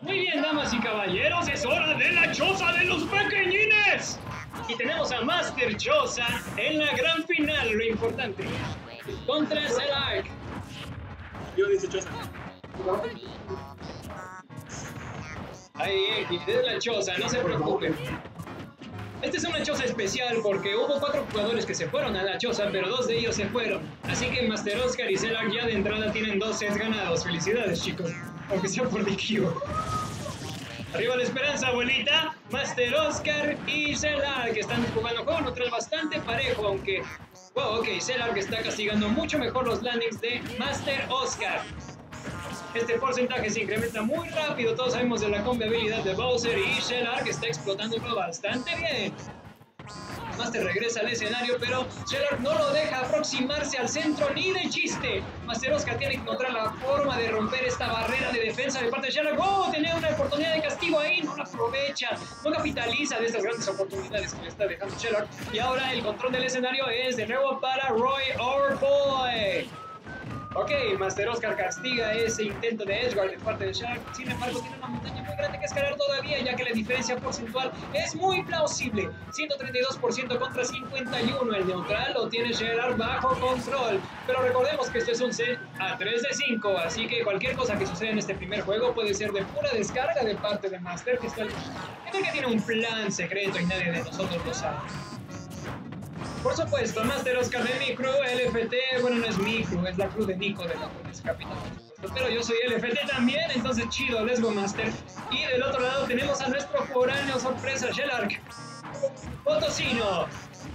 Muy bien, damas y caballeros, es hora de la choza de los pequeñines. Y tenemos a Master Choza en la gran final, lo importante. Contra Zelark. Yo dice Chosa. Ahí, es la choza, no se preocupen. Esta es una choza especial porque hubo cuatro jugadores que se fueron a la choza, pero dos de ellos se fueron. Así que Master Oscar y Zelark ya de entrada tienen dos sets ganados. Felicidades, chicos. Aunque sea por DQ. Arriba la esperanza, abuelita. Master Oscar y Zelark que están jugando juego neutral bastante parejo, aunque... Wow, ok, Zelark está castigando mucho mejor los landings de Master Oscar. Este porcentaje se incrementa muy rápido. Todos sabemos de la conviabilidad de Bowser y Shellar que está explotándolo bastante bien. Master regresa al escenario, pero Shellar no lo deja aproximarse al centro ni de chiste. Master tiene que encontrar la forma de romper esta barrera de defensa de parte de Shellar. ¡Oh! Tiene una oportunidad de castigo ahí, no la aprovecha, no capitaliza de estas grandes oportunidades que le está dejando Shellar. Y ahora el control del escenario es de nuevo para Roy Orboy. Ok, Master Oscar castiga ese intento de Edgeguard de parte de Shark. Sin embargo, tiene una montaña muy grande que escalar todavía, ya que la diferencia porcentual es muy plausible. 132% contra 51. El neutral lo tiene Gerard bajo control. Pero recordemos que este es un set a 3 de 5, así que cualquier cosa que suceda en este primer juego puede ser de pura descarga de parte de Master, que, está, que tiene un plan secreto y nadie de nosotros lo sabe. Por supuesto, Master Oscar de mi crew, LFT, bueno, no es mi crew, es la crew de Nico de la Polis Capital. Pero yo soy LFT también, entonces chido, let's go Master. Y del otro lado tenemos a nuestro foráneo sorpresa, Shellark. Potosino.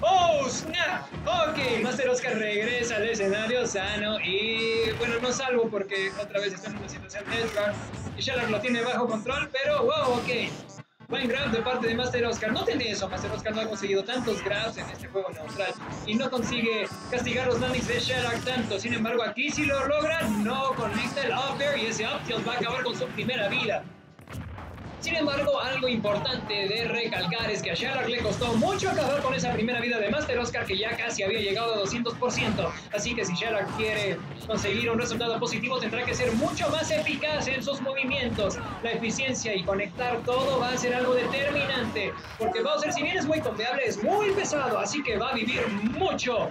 ¡Oh, snap! Ok, Master Oscar regresa al escenario sano y, bueno, no salvo porque otra vez está en una situación de y Shellark lo tiene bajo control, pero wow, ok. Buen grab de parte de Master Oscar. Noten eso, Master Oscar no ha conseguido tantos grabs en este juego neutral y no consigue castigar los landings de Sherlock tanto. Sin embargo, aquí si lo logra, no conecta el up y ese up va a acabar con su primera vida. Sin embargo, algo importante de recalcar es que a Sherlock le costó mucho acabar con esa primera vida de Master Oscar que ya casi había llegado a 200%. Así que si Sherlock quiere conseguir un resultado positivo tendrá que ser mucho más eficaz en sus movimientos. La eficiencia y conectar todo va a ser algo determinante. Porque Bowser, si bien es muy confiable, es muy pesado. Así que va a vivir mucho.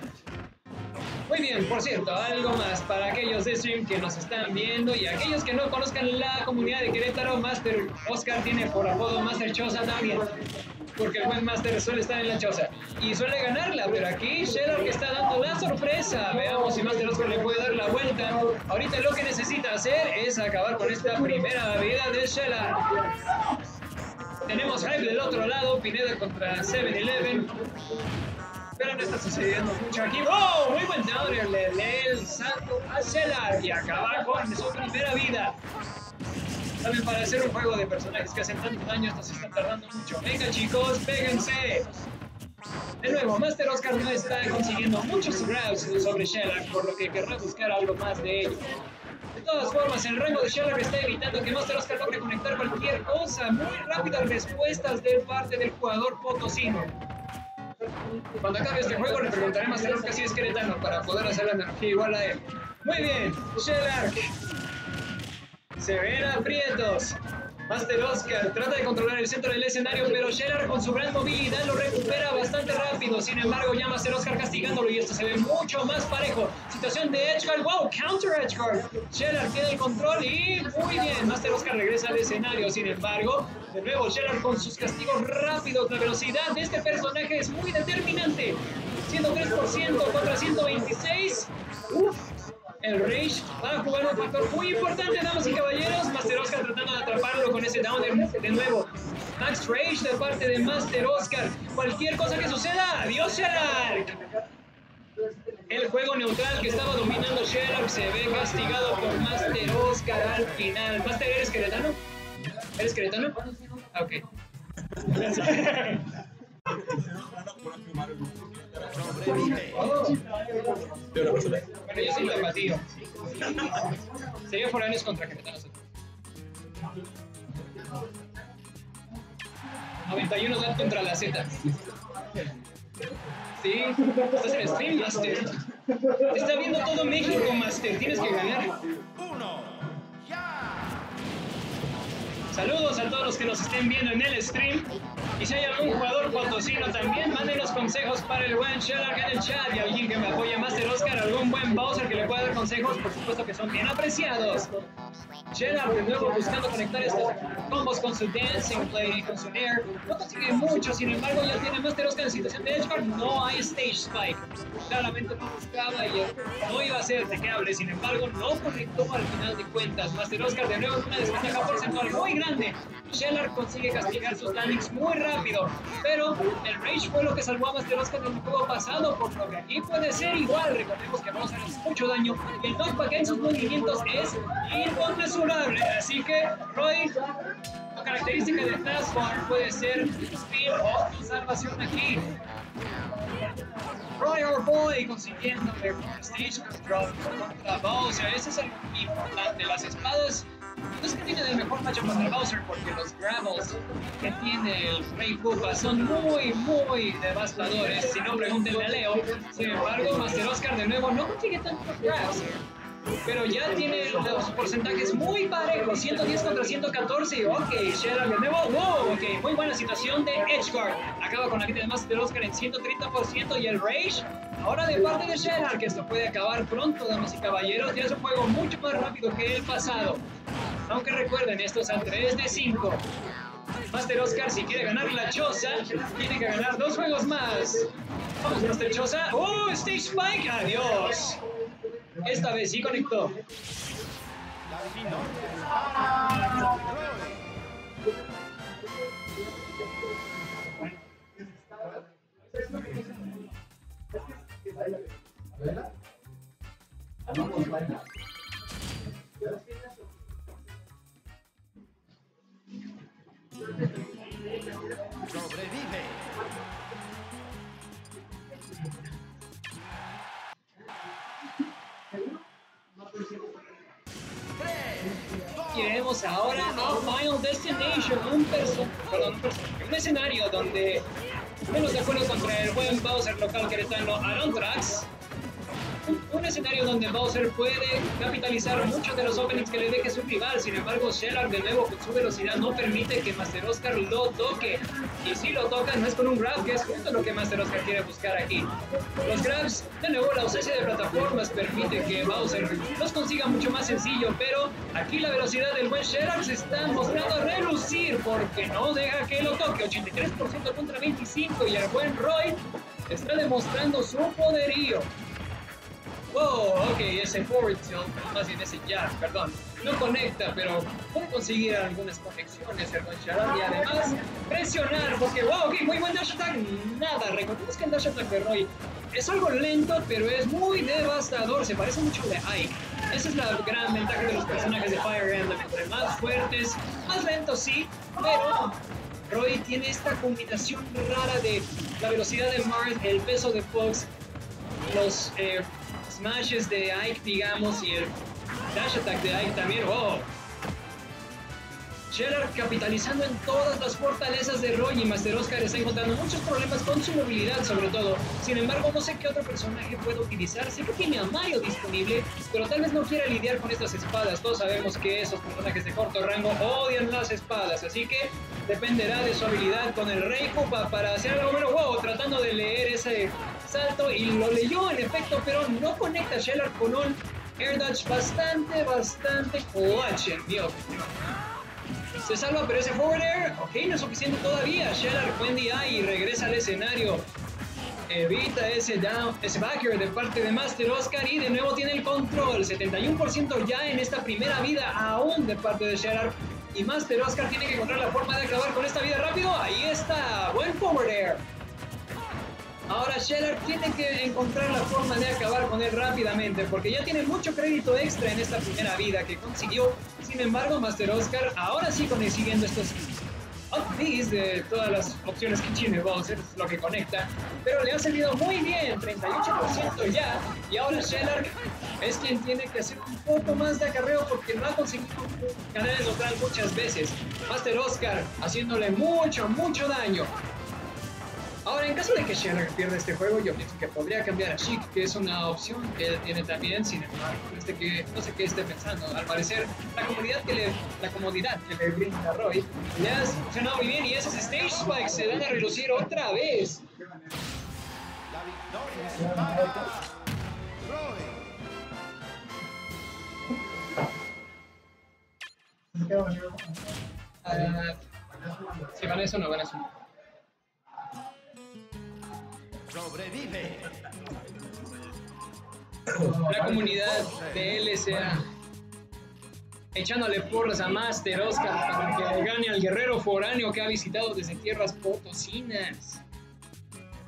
Muy bien, por cierto, algo más para aquellos de stream que nos están viendo y aquellos que no conozcan la comunidad de Querétaro, Master Oscar tiene por apodo Master Chosa también. Porque el buen Master suele estar en la choza y suele ganarla, pero aquí que está dando la sorpresa. Veamos si Master Oscar le puede dar la vuelta. Ahorita lo que necesita hacer es acabar con esta primera vida de Sheldon. Tenemos Hype del otro lado, Pineda contra 7-Eleven. Pero no está sucediendo mucho aquí. ¡Oh! Muy buen downer. Le lee el salto a Celar y acaba con su primera vida. Saben, para hacer un juego de personajes que hacen tanto daño, esto se está tardando mucho. Venga, chicos, péguense. De nuevo, Master Oscar no está consiguiendo muchos grabs sobre Shellac, por lo que querrá buscar algo más de ello. De todas formas, el rango de Shellac está evitando que Master Oscar logre conectar cualquier cosa. Muy rápidas respuestas de parte del jugador potosino. Cuando acabe este juego le preguntaré más a Oscar si es queretano para poder hacer la energía igual a él. Muy bien, Shellac. Se ven aprietos. Master Oscar trata de controlar el centro del escenario, pero Sherar con su gran movilidad lo bastante rápido. Sin embargo, ya Master Oscar castigándolo y esto se ve mucho más parejo. Situación de Edgeguard. ¡Wow! Counter Edgeguard. Sherar tiene el control y muy bien. Master Oscar regresa al escenario. Sin embargo, de nuevo Sherar con sus castigos rápidos. La velocidad de este personaje es muy determinante. 103% contra 126. Uf el Rage va a jugar un factor muy importante, damas y caballeros. Master Oscar tratando de atraparlo con ese down de, nuevo. Max Rage de parte de Master Oscar. Cualquier cosa que suceda, adiós Sherlock. El juego neutral que estaba dominando Sherlock se ve castigado por Master Oscar al final. Master, ¿eres queretano? ¿Eres queretano? Ah, ok. Bueno, yo soy tapatío. Sería foráneos contra queretanos. 91 Dead contra la Z. Sí, estás en stream, Master. Te está viendo todo México, Master. Tienes que ganar. Saludos a todos los que nos estén viendo en el stream. Y si hay algún jugador potosino también, manden los consejos para el buen Sherlock en el chat. Y alguien que me apoye, Master Oscar, algún buen Bowser que le pueda dar consejos, por supuesto que son bien apreciados. Gerard de nuevo buscando conectar estos combos con su Dancing Play con su Nair. No consigue mucho, sin embargo ya tiene Master Oscar en situación de Edgeguard. No hay Stage Spike. Claramente no buscaba y no iba a ser deseable, sin embargo no conectó al final de cuentas. Master Oscar de nuevo con una desventaja porcentual muy grande. Shellar consigue castigar sus landings muy rápido, el Rage fue lo que salvó a Master Oscar en el juego pasado, por lo que aquí puede ser igual. Recordemos que vamos a hacer mucho daño. El knockback en sus movimientos es inconmensurable, así que Roy, la característica de Fastball puede ser speed o tu salvación aquí. Roy or Boy consiguiendo el Stage Control contra Bowser, ese es el importante. Las espadas no es que tiene el mejor matchup contra Bowser porque los gravels que tiene el Rey Koopa son muy, muy devastadores. Si no, pregúntenle a Leo. Sin embargo, Master Oscar de nuevo no consigue tantos grabs. Pero ya tiene los porcentajes muy parejos, 110 contra 114. Ok, Sheran de nuevo. Wow, ok, muy buena situación de Edgeguard. Acaba con la vida de Master Oscar en 130% y el Rage. Ahora de parte de Sheran, que esto puede acabar pronto, damas y caballeros. Ya es un juego mucho más rápido que el pasado. Aunque recuerden, estos son 3 de 5. Master Oscar, si quiere ganar la choza, tiene que ganar dos juegos más. Vamos, Master Choza. ¡Oh, Stage Spike! ¡Adiós! Esta vez sí conectó. Escenario donde menos de acuerdo contra el buen Bowser local queretano Aaron Trax. Un, escenario donde Bowser puede capitalizar muchos de los openings que le deje su rival, sin embargo Shellar de nuevo con su velocidad no permite que Master Oscar lo toque. Y si lo toca no es con un grab, que es justo lo que Master Oscar quiere buscar aquí. Los grabs, de nuevo la ausencia de plataformas permite que Bowser los consiga mucho más sencillo, pero aquí la velocidad del buen Shellar se está mostrando relucir porque no deja que lo toque. 83% contra 25 y el buen Roy está demostrando su poderío. Oh, ok, ese forward tilt, más bien ese jab, perdón, no conecta, pero puede conseguir algunas conexiones el buen Sharon y además presionar, porque wow, ok, muy buen dash attack, nada, recordemos que el dash attack de Roy. Es algo lento, pero es muy devastador, se parece mucho de Ike. Esa es la gran ventaja de los personajes de Fire Emblem, entre más fuertes, más lentos sí, pero Roy tiene esta combinación rara de la velocidad de Mars, el peso de Fox, los eh, smashes de Ike, digamos, y el dash attack de Ike también. ¡Oh! Gerard capitalizando en todas las fortalezas de Roy y Master Oscar está encontrando muchos problemas con su movilidad sobre todo. Sin embargo, no sé qué otro personaje puede utilizar. Sé que tiene a Mario disponible, pero tal vez no quiera lidiar con estas espadas. Todos sabemos que esos personajes de corto rango odian las espadas, así que dependerá de su habilidad con el Rey Koopa para hacer algo menos wow, tratando de leer ese salto y lo leyó en efecto, pero no conecta a Shellar con un air dodge bastante, bastante clutch en mi. Se salva, pero ese forward air, ok, no es suficiente todavía. Shellar fue en DI y regresa al escenario. Evita ese down, ese backer de parte de Master Oscar y de nuevo tiene el control. 71% ya en esta primera vida aún de parte de Shellar. Y Master Oscar tiene que encontrar la forma de acabar con esta vida rápido. Ahí está, buen forward air. Ahora Scheller tiene que encontrar la forma de acabar con él rápidamente porque ya tiene mucho crédito extra en esta primera vida que consiguió. Sin embargo, Master Oscar ahora sí consiguiendo estos upbeats de todas las opciones que tiene Bowser, es lo que conecta, pero le ha salido muy bien, 38% ya, y ahora Shellark es quien tiene que hacer un poco más de acarreo porque no ha conseguido ganar el neutral muchas veces. Master Oscar haciéndole mucho, mucho daño. Ahora, en caso de que Shellark pierda este juego, yo pienso que podría cambiar a Chic, que es una opción que él tiene también, sin embargo, este que no sé qué esté pensando. Al parecer, la comodidad que le, la comodidad que le brinda a Roy le ha funcionado muy bien y esos stage spikes se van a relucir otra vez. La victoria es para Roy. Ah, si van a eso, no van a eso. Sobrevive. La comunidad de LSA echándole porras a Master Oscar para que gane al guerrero foráneo que ha visitado desde tierras potosinas.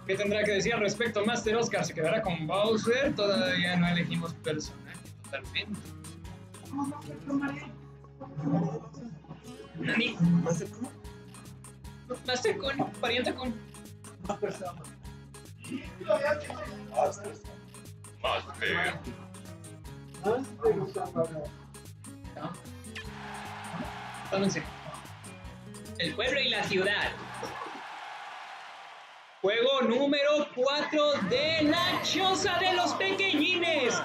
¿Qué tendrá que decir al respecto Master Oscar? ¿Se quedará con Bowser? Todavía no elegimos personaje totalmente. Nani, Master con, pariente con. No. Tómense. El pueblo y la ciudad. Juego número 4 de la Choza de los Pequeñines.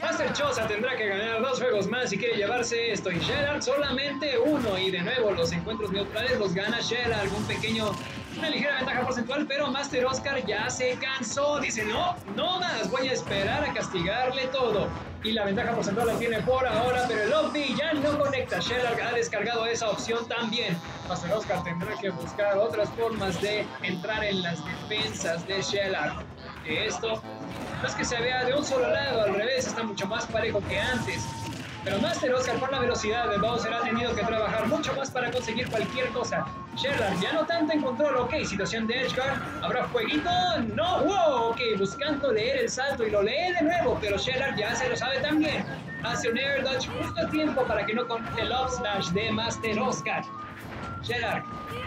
Master Choza tendrá que ganar dos juegos más si quiere llevarse esto y Shellark solamente uno. Y de nuevo, los encuentros neutrales los gana Shellark. Un pequeño, una ligera ventaja porcentual, pero Master Oscar ya se cansó. Dice, no, no más, voy a esperar a castigarle todo. Y la ventaja porcentual la tiene por ahora, pero el Obvi ya no conecta. Shellark ha descargado esa opción también. Master Oscar tendrá que buscar otras formas de entrar en las defensas de. Que esto no es que se vea de un solo lado, al revés, está mucho más parejo que antes. Pero Master Oscar por la velocidad Bowser ha tenido que trabajar mucho más para conseguir cualquier cosa. Sherlock ya no tanto en control, ok, situación de Edgeguard, ¿habrá fueguito? No, wow, ok, buscando leer el salto y lo lee de nuevo, pero Sherlock ya se lo sabe también. Hace un air dodge justo a tiempo para que no conecte el up smash de Master Oscar. Sherlock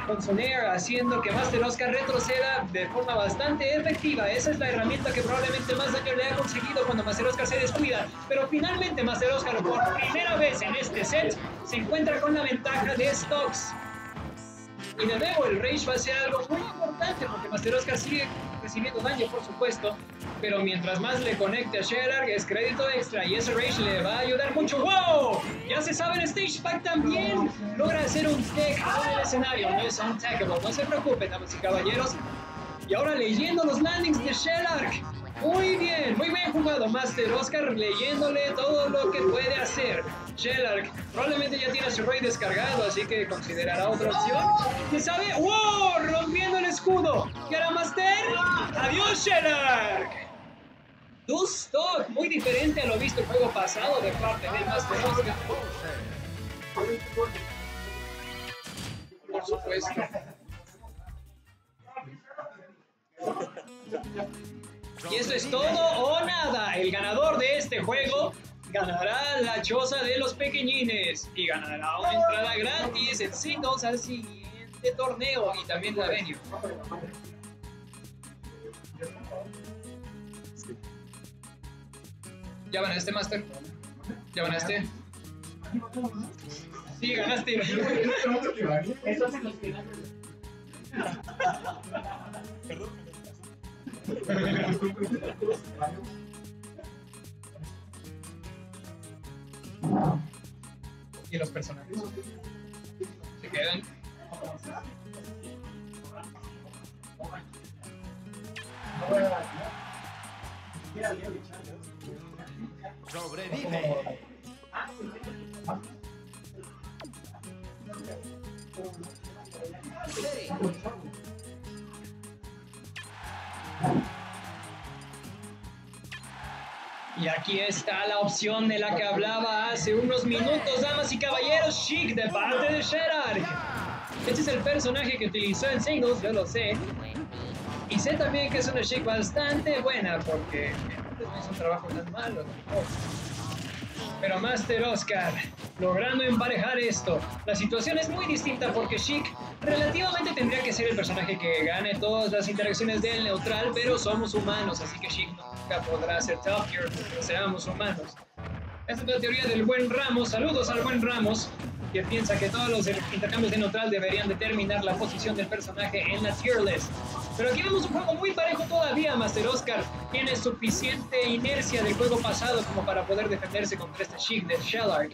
con su Nair haciendo que Master Oscar retroceda de forma bastante efectiva. Esa es la herramienta que probablemente más daño le ha conseguido cuando Master Oscar se descuida. Pero finalmente Master Oscar por primera vez en este set se encuentra con la ventaja de Stocks. Y de nuevo el Rage va a ser algo muy importante porque Master Oscar sigue recibiendo daño por supuesto. Pero mientras más le conecte a Sherark es crédito extra y ese Rage le va a ayudar mucho. ¡Wow! Ya se sabe el Stage Pack también. Logra hacer un tech en el escenario. No es untackable. No se preocupen, damas y caballeros. Y ahora leyendo los landings de Sherark. Muy bien, muy bien jugado Master Oscar leyéndole todo lo que puede hacer. Shellark probablemente ya tiene su Ray descargado, así que considerará otra opción. ¿Quién sabe? ¡Wow! Rompiendo el escudo. ¿Qué hará Master? ¡Adiós, Shellark! Stock, muy diferente a lo visto el juego pasado de parte del Master Oscar. Por supuesto. Y eso es todo o nada. El ganador de este juego ganará la choza de los pequeñines y ganará una entrada gratis en singles al siguiente torneo y también la venue. ¿Ya ganaste, Master? ¿Ya ganaste? Sí, ganaste. y los personajes se quedan. Sobrevive. Y aquí está la opción de la que hablaba hace unos minutos, damas y caballeros, Chic de parte de Sherard. Este es el personaje que utilizó en singles, yo lo sé. Y sé también que es una Chic bastante buena, porque no es un trabajo tan malo. Pero Master Oscar, logrando emparejar esto, la situación es muy distinta porque Chic relativamente tendría que ser el personaje que gane todas las interacciones del neutral, pero somos humanos, así que Sheik nunca podrá ser porque seamos humanos. Esta es la teoría del buen Ramos. Saludos al buen Ramos, que piensa que todos los intercambios de neutral deberían determinar la posición del personaje en la tier list. Pero aquí vemos un juego muy parejo todavía. Master Oscar tiene suficiente inercia del juego pasado como para poder defenderse contra este Sheik de Shellark.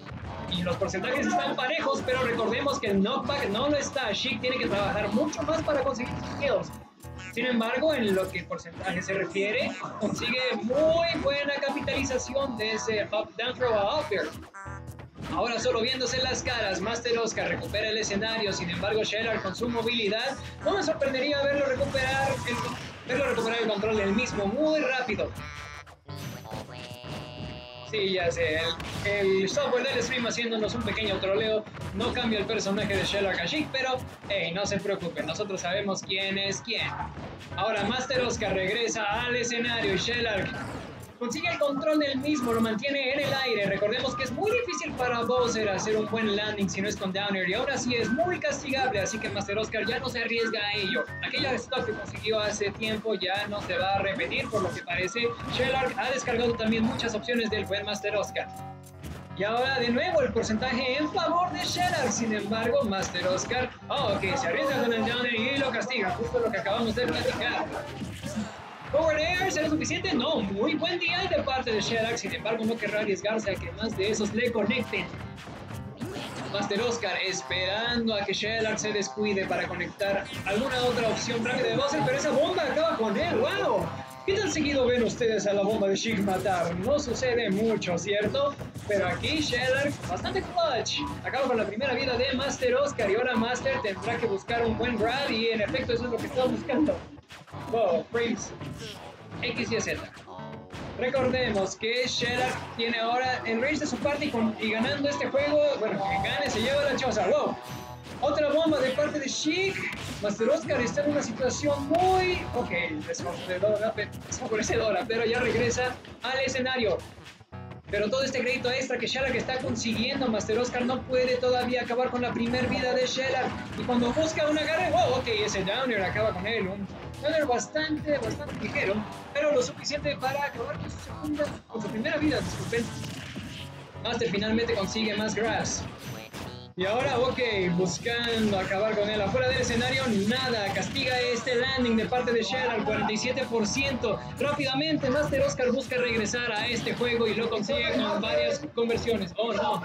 Y los porcentajes están parejos, pero recordemos que el knockback no lo está. Sheik tiene que trabajar mucho más para conseguir sus kills. Sin embargo, en lo que porcentaje se refiere, consigue muy buena capitalización de ese up down throw a up air. Ahora solo viéndose las caras, Master Oscar recupera el escenario, sin embargo Shellar con su movilidad, no me sorprendería verlo recuperar el, verlo recuperar el control del mismo muy rápido. Sí, ya sé, el, software del stream haciéndonos un pequeño troleo no cambia el personaje de Shellar Kashyyyk, pero hey, no se preocupen, nosotros sabemos quién es quién. Ahora Master Oscar regresa al escenario y Shellar consigue el control del mismo, lo mantiene en el aire. Recordemos que es muy difícil para Bowser hacer un buen landing si no es con Downer y ahora sí es muy castigable, así que Master Oscar ya no se arriesga a ello. Aquella stop que consiguió hace tiempo ya no se va a repetir, por lo que parece. Shellark ha descargado también muchas opciones del buen Master Oscar. Y ahora de nuevo el porcentaje en favor de Shellark, sin embargo, Master Oscar, oh, ok, se arriesga con el Downer y lo castiga, justo lo que acabamos de platicar. ¿Forward Air será suficiente? No, muy buen día de parte de Shellac, sin embargo no querrá arriesgarse a que más de esos le conecten. Master Oscar esperando a que Shellac se descuide para conectar alguna otra opción rápida de Bowser, pero esa bomba acaba con él, ¡wow! ¿Qué tan seguido ven ustedes a la bomba de Sheik matar? No sucede mucho, ¿cierto? Pero aquí Shellac, bastante clutch. Acaba con la primera vida de Master Oscar y ahora Master tendrá que buscar un buen grab y en efecto eso es lo que está buscando. Wow, frames X y Z. Recordemos que Shellac tiene ahora el range de su parte y, ganando este juego, bueno, que gane se lleva la choza. Wow. Otra bomba de parte de Sheik. Master Oscar está en una situación muy, ok, desfavorecedora, desfavorecedora, pero ya regresa al escenario. Pero todo este crédito extra que Shellac está consiguiendo, Master Oscar no puede todavía acabar con la primer vida de Shellac. Y cuando busca un agarre, wow, ok, ese downer acaba con él. Un downer bastante, bastante ligero, pero lo suficiente para acabar con su segunda, con su primera vida, disculpen. Master finalmente consigue más grass. Y ahora, ok, buscando acabar con él afuera del escenario, nada, castiga este landing de parte de Shell al 47%. Rápidamente, Master Oscar busca regresar a este juego y lo consigue con varias conversiones. Oh no.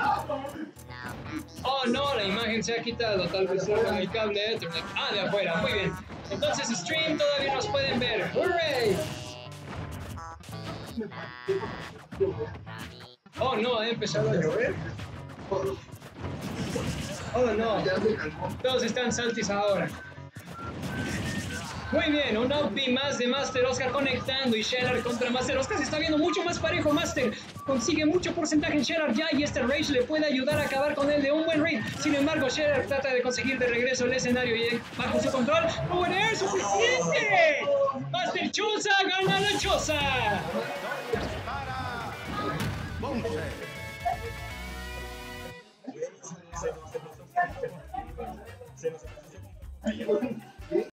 Oh no, la imagen se ha quitado, tal vez con el cable Ethernet. Ah, de afuera, muy bien. Entonces, stream todavía nos pueden ver. ¡Hurray! Oh no, ha empezado a llover. Oh no, todos están saltis ahora. Muy bien, un outbeat más de Master Oscar conectando y Shellar contra Master Oscar se está viendo mucho más parejo. Master consigue mucho porcentaje en Shellar ya y este Rage le puede ayudar a acabar con él de un buen raid. Sin embargo, Shellar trata de conseguir de regreso el escenario y bajo su control. ¡Power Air suficiente! Master Chosa gana la Chosa. thank